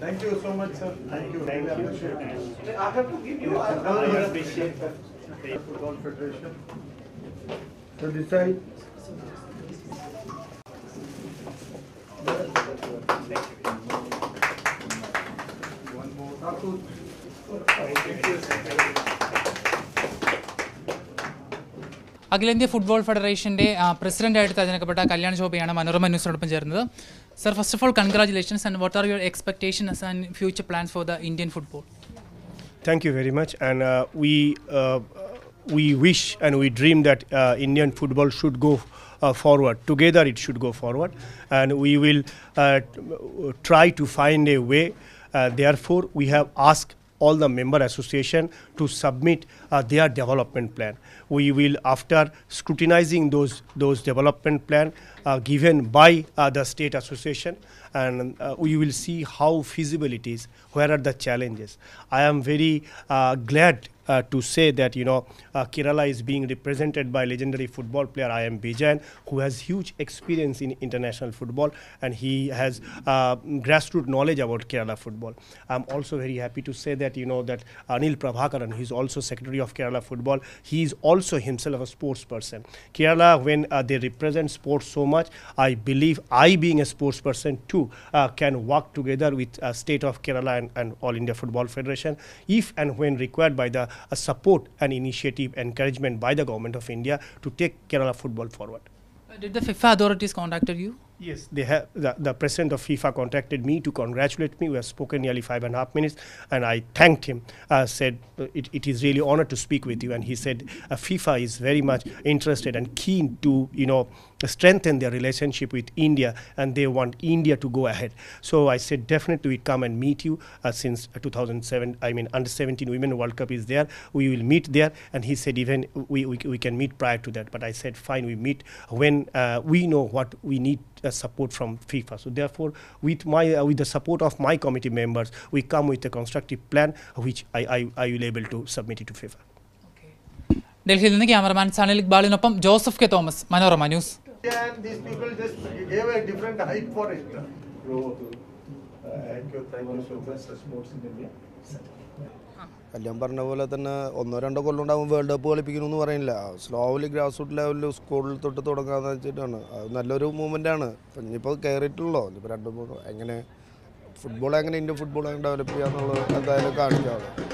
Thank you so much, sir. Thank you. Really appreciate it. I have to give you. I No, I appreciate that. The Football Federation to decide. One more. Thank you. അഖിലേന്ത്യാ football ഫെഡറേഷന്റെ പ്രസിഡന്റായിട്ട് തെരഞ്ഞെടുക്കപ്പെട്ട കല്യാണ ശോഭയാണ് മനോരമ ന്യൂസിനോടൊപ്പം ചേർന്നത്. Sir first of all congratulations and what are your expectation and future plans for the Indian football thank you very much and we we wish and we dream that Indian football should go forward together it should go forward and we will try to find a way there for we have ask all the member association to submit uh, their development plan. We will, after scrutinizing those those development plan uh, given by uh, the state association, and uh, we will see how feasible it is. Where are the challenges? I am very uh, glad uh, to say that you know uh, Kerala is being represented by legendary football player I. M. Vijayan, who has huge experience in international football and he has uh, grassroots knowledge about Kerala football. I'm also very happy to say that you know that Anil Prabhakaran, who is also secretary of Kerala football, he is also himself a sports person. Kerala, when uh, they represent sports so much, I believe I, being a sports person too, can work together with state of Kerala and, and All India Football Federation, if and when required by the uh, support and initiative, encouragement by the government of India to take Kerala football forward. Did the FIFA authorities contacted you? Yes, they have. The, the president of FIFA contacted me to congratulate me. We have spoken nearly five and a half minutes, and I thanked him. Uh, said it, it is really honor to speak with you, and he said uh, FIFA is very much interested and keen to you know strengthen their relationship with India, and they want India to go ahead. So I said definitely we come and meet you uh, since uh, 2007. I mean under 17 Women World Cup is there. We will meet there, and he said even we, we, we can meet prior to that. But I said fine, we meet when uh, we know what we need uh, support from FIFA. So therefore, with my uh, with the support of my committee members, we come with a constructive plan which I, I, I will able to submit it to FIFA. ഡൽഹിയിൽ നിന്ന് cameraman സണിൽ ഇക്ബാലിനൊപ്പം Joseph K Thomas Manorama news And these people just gave a different hype for it. Bro, thank you, thank you so much. Sports in India. Kalyan പറഞ്ഞ പോലെ തന്നെ ഒന്നോ രണ്ടോ കൊല്ലം ഉണ്ടാകും world cup കളിപ്പിക്കുന്നു എന്ന് പറയുന്നില്ല. സ്ലോലി ഗ്രാസ് റൂട്ട് ലെവലിൽ സ്കൂളിൽ തൊട്ട് തുടങ്ങാന്ന് വെച്ചിട്ടാണ്. അത് നല്ലൊരു മൂവ്മെന്റ് ആണ്. ഇനിയിപ്പോൾ കയറിയിട്ടുള്ളോ ഇനിയിപ്പോൾ രണ്ട് മൂന്ന് എങ്ങനെ? ഫുട്ബോൾ എങ്ങനെ ഇന്ത്യൻ ഫുട്ബോൾ എങ്ങനെ ഡെവലപ്പ് ചെയ്യാന്നുള്ളത് എന്തായാലും കാണിക്കാം അവിടെ.